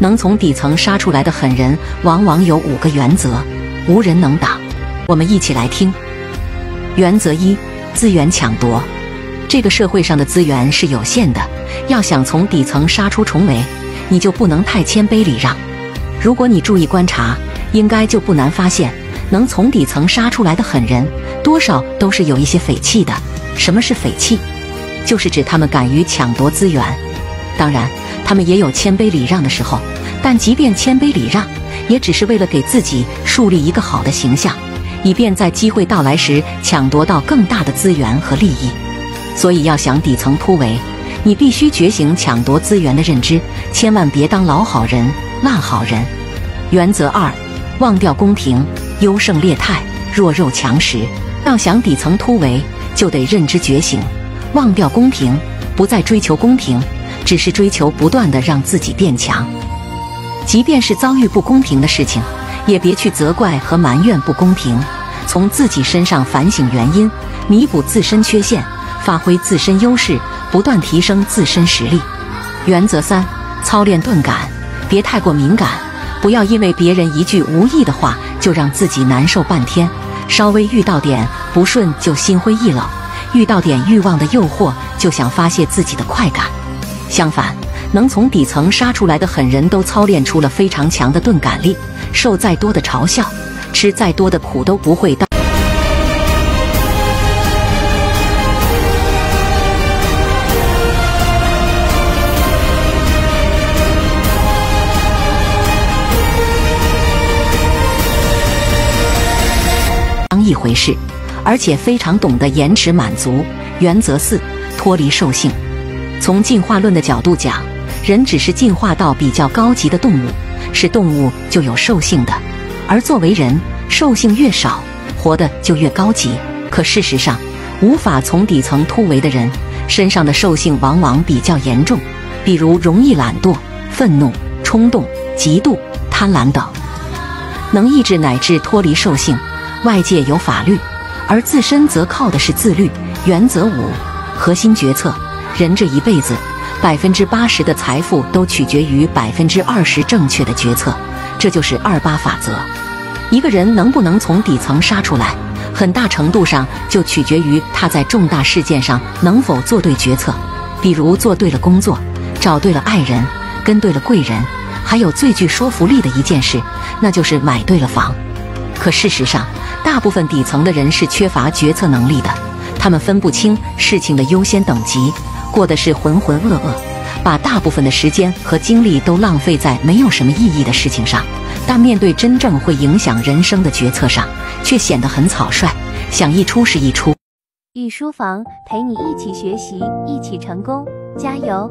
能从底层杀出来的狠人，往往有五个原则，无人能挡。我们一起来听。原则一：资源抢夺。这个社会上的资源是有限的，要想从底层杀出重围，你就不能太谦卑礼让。如果你注意观察，应该就不难发现，能从底层杀出来的狠人，多少都是有一些匪气的。什么是匪气？就是指他们敢于抢夺资源。当然，他们也有谦卑礼让的时候，但即便谦卑礼让，也只是为了给自己树立一个好的形象，以便在机会到来时抢夺到更大的资源和利益。所以，要想底层突围，你必须觉醒抢夺资源的认知，千万别当老好人、烂好人。原则二：忘掉公平，优胜劣汰，弱肉强食。要想底层突围，就得认知觉醒，忘掉公平，不再追求公平，只是追求不断的让自己变强。即便是遭遇不公平的事情，也别去责怪和埋怨不公平，从自己身上反省原因，弥补自身缺陷。发挥自身优势，不断提升自身实力。原则三：操练钝感，别太过敏感，不要因为别人一句无意的话就让自己难受半天。稍微遇到点不顺就心灰意冷，遇到点欲望的诱惑就想发泄自己的快感。相反，能从底层杀出来的狠人都操练出了非常强的钝感力，受再多的嘲笑，吃再多的苦都不会当。一回事，而且非常懂得延迟满足。原则四：脱离兽性。从进化论的角度讲，人只是进化到比较高级的动物，是动物就有兽性的。而作为人，兽性越少，活的就越高级。可事实上，无法从底层突围的人，身上的兽性往往比较严重，比如容易懒惰、愤怒、冲动、嫉妒、贪婪等。能抑制乃至脱离兽性。外界有法律，而自身则靠的是自律。原则五：核心决策。人这一辈子，百分之八十的财富都取决于百分之二十正确的决策，这就是二八法则。一个人能不能从底层杀出来，很大程度上就取决于他在重大事件上能否做对决策。比如做对了工作，找对了爱人，跟对了贵人，还有最具说服力的一件事，那就是买对了房。可事实上，大部分底层的人是缺乏决策能力的，他们分不清事情的优先等级，过的是浑浑噩噩，把大部分的时间和精力都浪费在没有什么意义的事情上。但面对真正会影响人生的决策上，却显得很草率，想一出是一出。御书房陪你一起学习，一起成功，加油！